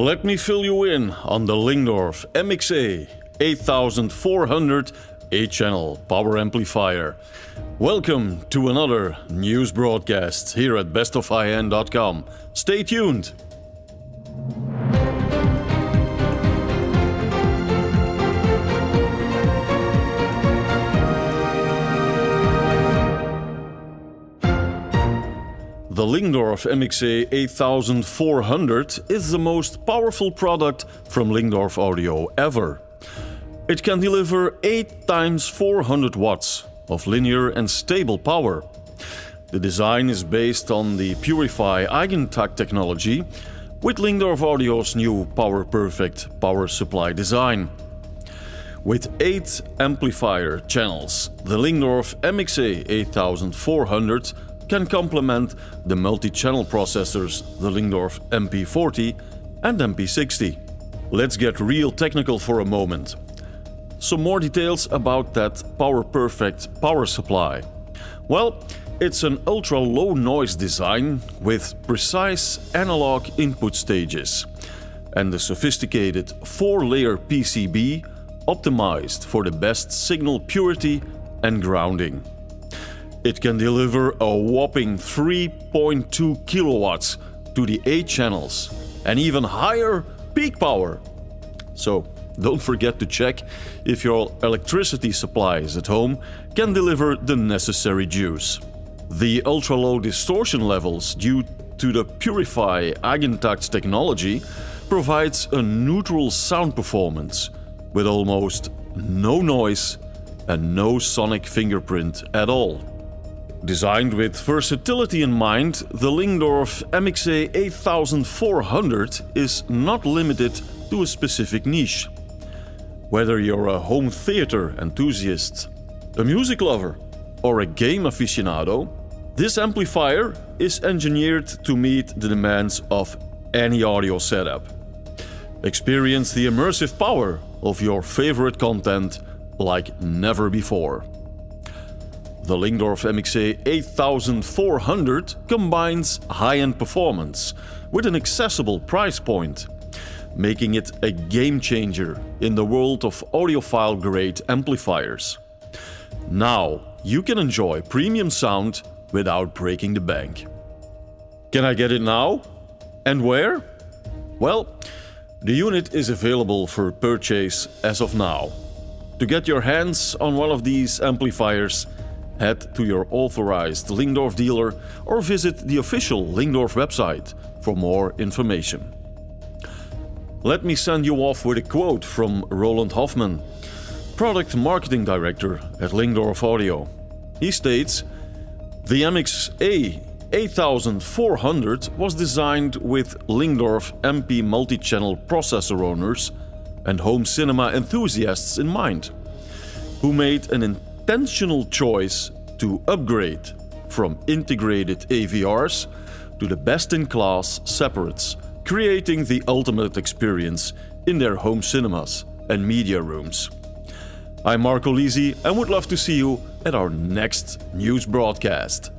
Let me fill you in on the Lyngdorf MXA 8400 8-channel power amplifier. Welcome to another news broadcast here at bestofhighendcom Stay tuned! The Lyngdorf MXA 8400 is the most powerful product from Lyngdorf Audio ever. It can deliver 8 times 400 watts of linear and stable power. The design is based on the Purifi Eigentakt technology with Lyngdorf Audio's new Power Perfect power supply design. With 8 amplifier channels, the Lyngdorf MXA 8400 can complement the multi-channel processors, the Lyngdorf MP40 and MP60. Let's get real technical for a moment. Some more details about that Power Perfect power supply. Well, it's an ultra-low noise design with precise analog input stages and a sophisticated 4-layer PCB optimized for the best signal purity and grounding. It can deliver a whopping 3.2 kilowatts to the 8 channels and even higher peak power. So don't forget to check if your electricity supplies at home can deliver the necessary juice. The ultra-low distortion levels due to the Purifi Eigentakt technology provides a neutral sound performance with almost no noise and no sonic fingerprint at all. Designed with versatility in mind, the Lyngdorf MXA 8400 is not limited to a specific niche. Whether you're a home theater enthusiast, a music lover, or a game aficionado, this amplifier is engineered to meet the demands of any audio setup. Experience the immersive power of your favorite content like never before. The Lyngdorf MXA 8400 combines high-end performance with an accessible price point, making it a game changer in the world of audiophile-grade amplifiers. Now you can enjoy premium sound without breaking the bank. Can I get it now? And where? Well, the unit is available for purchase as of now. To get your hands on one of these amplifiers, head to your authorized Lyngdorf dealer or visit the official Lyngdorf website for more information. Let me send you off with a quote from Roland Hoffman, Product Marketing Director at Lyngdorf Audio. He states, The MXA 8400 was designed with Lyngdorf MP multi-channel processor owners and home cinema enthusiasts in mind, who made an intentional choice to upgrade from integrated AVRs to the best-in-class separates, creating the ultimate experience in their home cinemas and media rooms. I'm Marco Lisi and would love to see you at our next news broadcast.